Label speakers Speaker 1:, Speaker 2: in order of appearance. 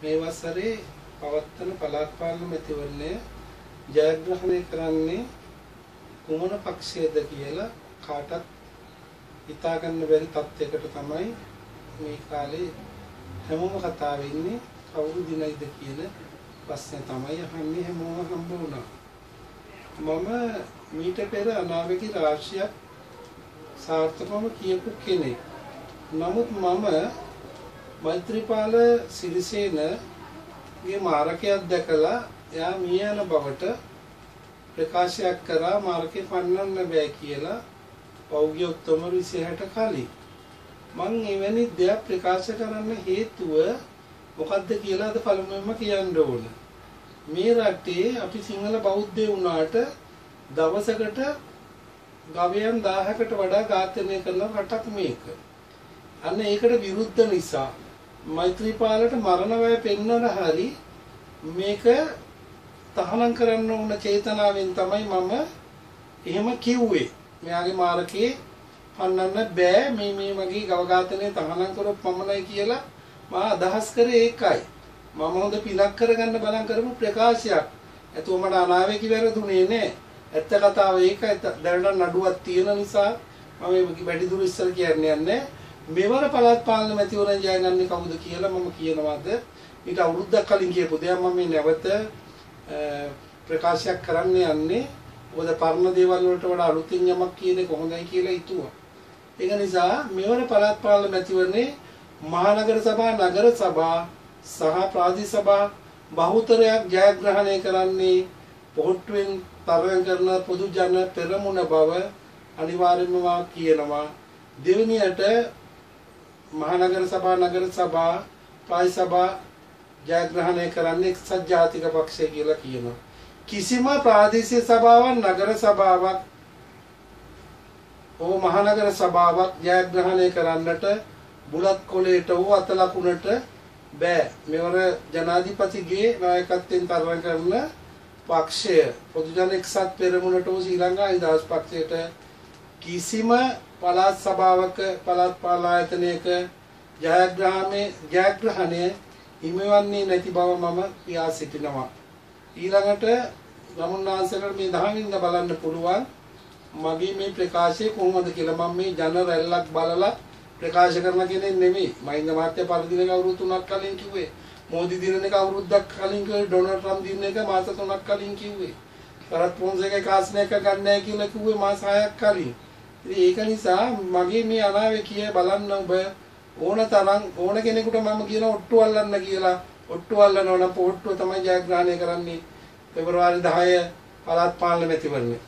Speaker 1: මේ වසරේ පවත්වන පළාත් පාලන මැතිවරණය ජයග්‍රහණය කරන්නේ කුමන පක්ෂයද කියලා කාටත් හිතා ගන්න බැරි තත්යකට තමයි මේ කාලේ හැමෝම කතා වෙන්නේ කවුරු දිනයිද කියන ප්‍රශ්නේ තමයි අහන්නේ හැමෝම හම්බ වුණා. මම මීට පෙර අනාවැකි රාශියක් සාර්ථකවම කියපු කෙනෙක්. නමුත් මම මෛත්‍රීපාල සිරිසේනගේ මාරකයක් දැකලා එයා මිය යන බවට ප්‍රකාශයක් කරා මාර්කේ පන්නන්න බෑ කියලා පෞද්ගලික ඔක්තෝබර් 26ට කලින් මම එවැනි දෙයක් ප්‍රකාශ කරන්න හේතුව මොකද්ද කියලා අද පළමුවෙන්ම කියන්න ඕන. මේ රටේ අපි සිංහල බෞද්ධය වුණාට දවසකට ගවයන් 1000කට වඩා ඝාතනය කරන රටක් මේක. අන්න ඒකට විරුද්ධ නිසා මෛත්‍රීපාලට මරණ වැය පෙන්වන හරි මේක තහනම් කරන්න ඕන චේතනාවෙන් තමයි මම එහෙම කිව්වේ. මෙයාගේ මාරකේ පන්නන්න බෑ මේ මේ වගේ ගව ඝාතනය තහනම් කරොත් පමණයි කියලා මා අදහස් කරේ ඒකයි. මම හොඳ පිනක් කරගන්න බලන් කරපු ප්‍රකාශයක්. එතකොට මට අනාවේකි වැරදුනේ නෑ. ඇත්ත කතාව ඒකයි දැනට නඩුවක් තියෙන නිසා මම වැඩි දුර ඉස්සර කියන්නේ නැහැ. මෙවර පළාත් පාලන මැතිවරණ ජයගන්නේ කවුද කියලා මම කියනවාද ඊට අවුරුද්දක් කලින් කියපු දෙයක් මම මේ නැවත ප්‍රකාශයක් කරන්න යන්නේ මොකද පරණ දේවල් වලට වඩා අලුතින් යමක් කියන එක හොඳයි කියලා හිතුවා. ඒක නිසා මෙවර පළාත් පාලන මැතිවරණේ මහනගර සභා නගර සභා සහ ප්‍රාදේශ සභා බහුතරයක් ජයග්‍රහණය කරන්නේ පොහොට්ටුවෙන් තරඟ කරන පොදු ජන පෙරමුණ බව අනිවාර්යයෙන්ම කියනවා. දෙවෙනියට මහනගර සභා නගර සභා පායි සභා ජයග්‍රහණය කරන්නේ එක්සත් ජාතික පක්ෂය කියලා කියනවා. කිසිම ප්‍රාදේශීය සභාවක් නගර සභාවක් ඕ මහනගර සභාවක් ජයග්‍රහණය කරන්නට බුලත් කොලේට හෝ අත ලකුණට බෑ. මෙවර ජනාධිපතිගේ නායකත්වයෙන් තරඟ කරන පක්ෂය පොදු ජන එක්සත් පෙරමුණට හෝ ශ්‍රී ලංකා නිදහස් පක්ෂයට කිසිම පළාත් සභාවක පළාත් පාලායතනයක ජයග්‍රහණය ජයග්‍රහණය හිමිවන්නේ නැති බව මම කියා සිටිනවා. ඊළඟට ගමුන්නාන්සලට මේ දහමින්ද බලන්න පුළුවන් මගේ මේ ප්‍රකාශය කොහොමද කියලා මම මේ ජන රැල්ලක් බලලා ප්‍රකාශ කරන කෙනෙක් නෙමෙයි. මහින්ද මහත්තයා පරිදිනක අවුරුදු 3ක් කලින් කිව්වේ. මෝදි දිනන එක අවුරුද්දක් කලින් කිව්වේ ඩොනල්ඩ් ට්‍රම්ප් දිනන එක මාස 3ක් කලින් කිව්වේ. කරත් පොන්සේගේ කාස්නයක ගන්න නැහැ කියලා කිව්වේ මාස 6ක් කලින්. ඉතින් ඒක නිසා මගේ මේ අනාවේ කිය බලන්න ඔබ ඕන තරම් ඕන කෙනෙකුට මම කියන ඔට්ටු අල්ලන්න කියලා. ඔට්ටු අල්ලනවා නම් ඔට්ටුව තමයි ජයග්‍රහණය කරන්නේ. පෙබරවාරි 10 පළාත් පාලන මැතිවරණේ